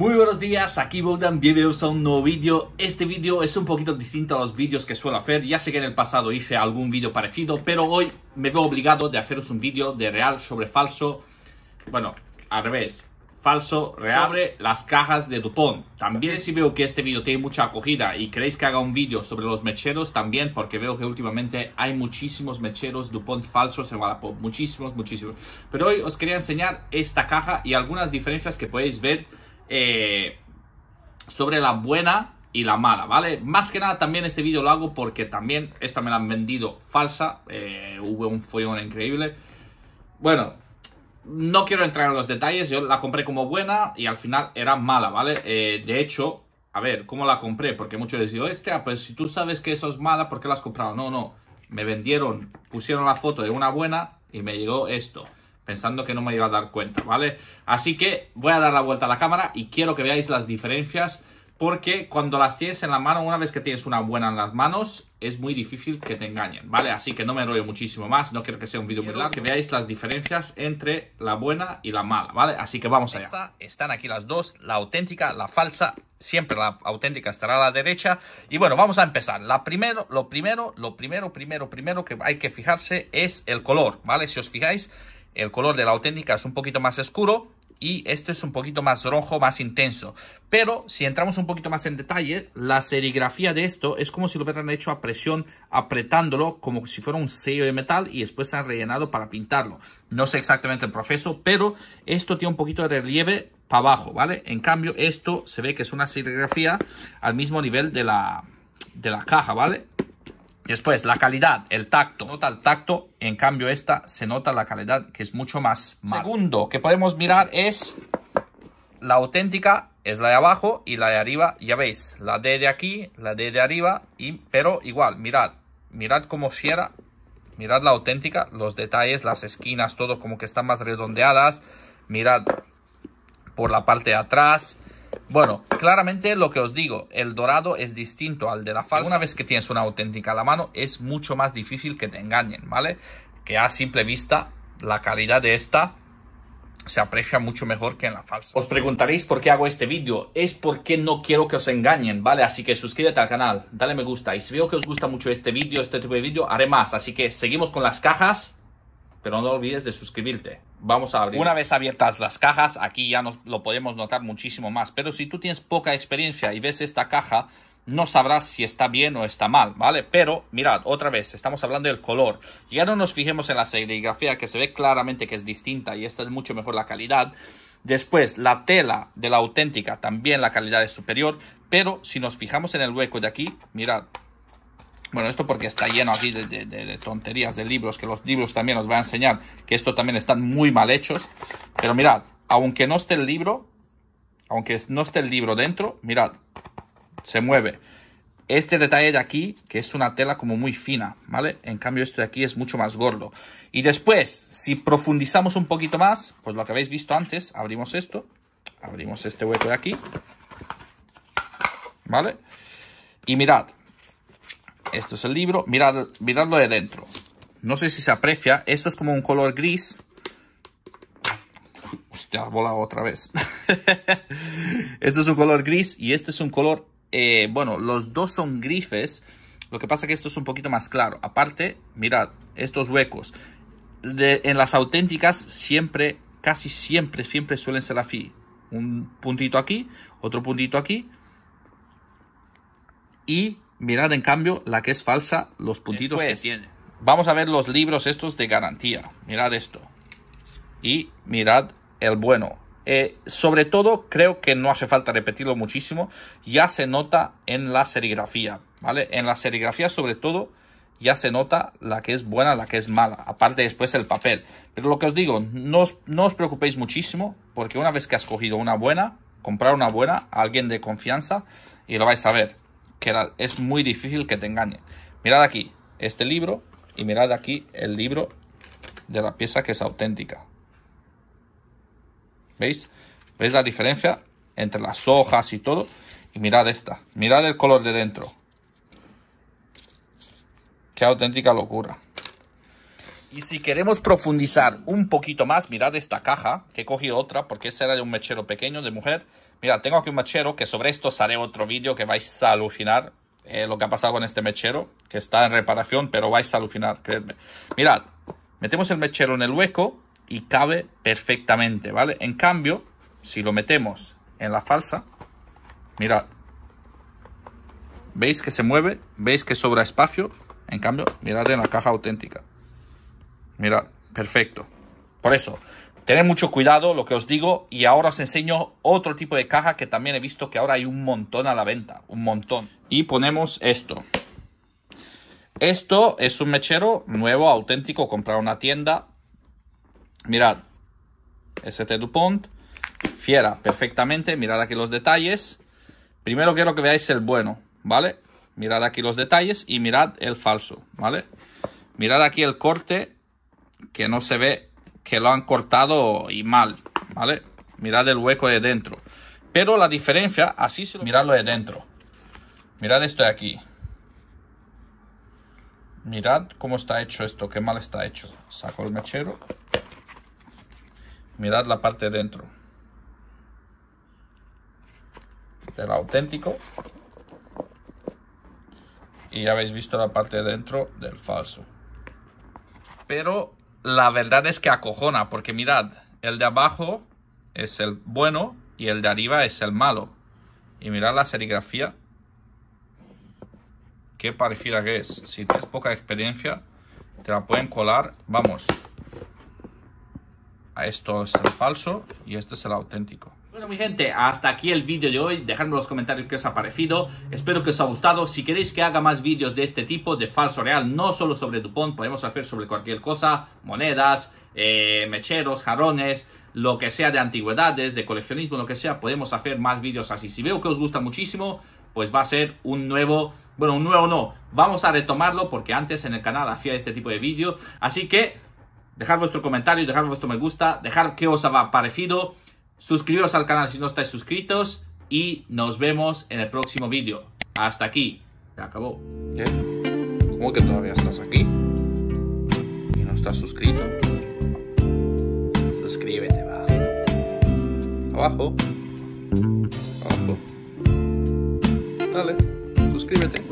Muy buenos días, aquí Bogdan, bienvenidos a un nuevo vídeo. Este vídeo es un poquito distinto a los vídeos que suelo hacer. Ya sé que en el pasado hice algún vídeo parecido, pero hoy me veo obligado de haceros un vídeo de real sobre falso. Bueno, al revés. Falso, reabre las cajas de Dupont. También si veo que este vídeo tiene mucha acogida y queréis que haga un vídeo sobre los mecheros, también porque veo que últimamente hay muchísimos mecheros Dupont falsos en Wallapop. Muchísimos, muchísimos. Pero hoy os quería enseñar esta caja y algunas diferencias que podéis ver eh, sobre la buena y la mala, ¿vale? Más que nada también este vídeo lo hago porque también esta me la han vendido falsa, eh, hubo un follón increíble. Bueno, no quiero entrar en los detalles, yo la compré como buena y al final era mala, ¿vale? Eh, de hecho, a ver, ¿cómo la compré? Porque muchos decían, este, pues si tú sabes que eso es mala, ¿por qué la has comprado? No, no, me vendieron, pusieron la foto de una buena y me llegó esto pensando que no me iba a dar cuenta, ¿vale? Así que voy a dar la vuelta a la cámara y quiero que veáis las diferencias porque cuando las tienes en la mano, una vez que tienes una buena en las manos, es muy difícil que te engañen, ¿vale? Así que no me enrollo muchísimo más, no quiero que sea un vídeo muy largo, que veáis las diferencias entre la buena y la mala, ¿vale? Así que vamos allá. Están aquí las dos, la auténtica, la falsa, siempre la auténtica estará a la derecha. Y bueno, vamos a empezar. La primero, lo primero, lo primero, primero, primero que hay que fijarse es el color, ¿vale? Si os fijáis, el color de la auténtica es un poquito más oscuro y esto es un poquito más rojo, más intenso. Pero si entramos un poquito más en detalle, la serigrafía de esto es como si lo hubieran hecho a presión apretándolo como si fuera un sello de metal y después se han rellenado para pintarlo. No sé exactamente el proceso, pero esto tiene un poquito de relieve para abajo, ¿vale? En cambio, esto se ve que es una serigrafía al mismo nivel de la, de la caja, ¿vale? Después, la calidad, el tacto. Nota el tacto, en cambio esta se nota la calidad que es mucho más Segundo que podemos mirar es la auténtica, es la de abajo y la de arriba. Ya veis, la D de aquí, la D de arriba, y, pero igual, mirad, mirad cómo cierra. Mirad la auténtica, los detalles, las esquinas, todo como que están más redondeadas. Mirad por la parte de atrás. Bueno, claramente lo que os digo, el dorado es distinto al de la falsa. Una vez que tienes una auténtica a la mano, es mucho más difícil que te engañen, ¿vale? Que a simple vista, la calidad de esta se aprecia mucho mejor que en la falsa. Os preguntaréis por qué hago este vídeo. Es porque no quiero que os engañen, ¿vale? Así que suscríbete al canal, dale me gusta. Y si veo que os gusta mucho este vídeo, este tipo de vídeo, haré más. Así que seguimos con las cajas pero no olvides de suscribirte. Vamos a abrir. Una vez abiertas las cajas, aquí ya nos lo podemos notar muchísimo más. Pero si tú tienes poca experiencia y ves esta caja, no sabrás si está bien o está mal, ¿vale? Pero mirad, otra vez, estamos hablando del color. Ya no nos fijemos en la serigrafía, que se ve claramente que es distinta y esta es mucho mejor la calidad. Después, la tela de la auténtica, también la calidad es superior. Pero si nos fijamos en el hueco de aquí, mirad, bueno, esto porque está lleno aquí de, tonterías, de libros, que los libros también os voy a enseñar que esto también están muy mal hechos. Pero mirad, aunque no esté el libro, aunque no esté el libro dentro, mirad, se mueve. Este detalle de aquí, que es una tela como muy fina, ¿vale? En cambio esto de aquí es mucho más gordo. Y después, si profundizamos un poquito más, pues lo que habéis visto antes, abrimos esto, abrimos este hueco de aquí, ¿vale? Y mirad, esto es el libro. Mirad, miradlo de dentro. No sé si se aprecia. Esto es como un color gris. Hostia, volado otra vez. esto es un color gris y este es un color... Eh, bueno, los dos son grises. Lo que pasa es que esto es un poquito más claro. Aparte, mirad, estos huecos. en las auténticas siempre, casi siempre, siempre suelen ser así. Un puntito aquí, otro puntito aquí. Y Mirad en cambio la que es falsa, los puntitos que tiene. Vamos a ver los libros estos de garantía. Mirad esto. Y mirad el bueno. Eh, sobre todo, creo que no hace falta repetirlo muchísimo. Ya se nota en la serigrafía. ¿Vale? En la serigrafía, sobre todo, ya se nota la que es buena, la que es mala. Aparte, después el papel. Pero lo que os digo, no os, no os preocupéis muchísimo. Porque una vez que has cogido una buena, comprar una buena a alguien de confianza y lo vais a ver que es muy difícil que te engañen. Mirad aquí este libro y mirad aquí el libro de la pieza que es auténtica. ¿Veis? ¿Veis la diferencia entre las hojas y todo? Y mirad esta. Mirad el color de dentro. Qué auténtica locura. Y si queremos profundizar un poquito más, mirad esta caja, que cogido otra, porque esta era de un mechero pequeño de mujer. Mira, tengo aquí un mechero, que sobre esto haré otro vídeo que vais a alucinar eh, lo que ha pasado con este mechero, que está en reparación, pero vais a alucinar, creedme. Mirad, metemos el mechero en el hueco y cabe perfectamente, ¿vale? En cambio, si lo metemos en la falsa, mirad, ¿veis que se mueve? ¿Veis que sobra espacio? En cambio, mirad en la caja auténtica. Mira, perfecto. Por eso, tened mucho cuidado lo que os digo y ahora os enseño otro tipo de caja que también he visto que ahora hay un montón a la venta, un montón. Y ponemos esto. Esto es un mechero nuevo, auténtico, comprar una tienda. Mirad, ST DuPont, fiera perfectamente, mirad aquí los detalles. Primero quiero que veáis el bueno, ¿vale? Mirad aquí los detalles y mirad el falso, ¿vale? Mirad aquí el corte que no se ve que lo han cortado y mal, ¿vale? Mirad el hueco de dentro. Pero la diferencia, así se lo... De dentro. Mirad esto de aquí. Mirad cómo está hecho esto, qué mal está hecho. Saco el mechero. Mirad la parte de dentro. Del auténtico. Y ya habéis visto la parte de dentro del falso. Pero la verdad es que acojona, porque mirad, el de abajo es el bueno y el de arriba es el malo. Y mirad la serigrafía. Qué parecida que es. Si tienes poca experiencia, te la pueden colar. Vamos. Esto es el falso y este es el auténtico. Bueno mi gente, hasta aquí el vídeo de hoy, dejadme los comentarios qué os ha parecido, espero que os haya gustado, si queréis que haga más vídeos de este tipo, de falso real, no solo sobre Dupont, podemos hacer sobre cualquier cosa, monedas, eh, mecheros, jarrones, lo que sea de antigüedades, de coleccionismo, lo que sea, podemos hacer más vídeos así. Si veo que os gusta muchísimo, pues va a ser un nuevo, bueno, un nuevo no, vamos a retomarlo porque antes en el canal hacía este tipo de vídeo, así que dejad vuestro comentario, dejad vuestro me gusta, dejad qué os ha parecido, Suscribiros al canal si no estáis suscritos y nos vemos en el próximo vídeo. Hasta aquí. Se acabó. ¿Qué? ¿Cómo que todavía estás aquí? ¿Y no estás suscrito? Suscríbete, va. Abajo. Abajo. Dale, suscríbete.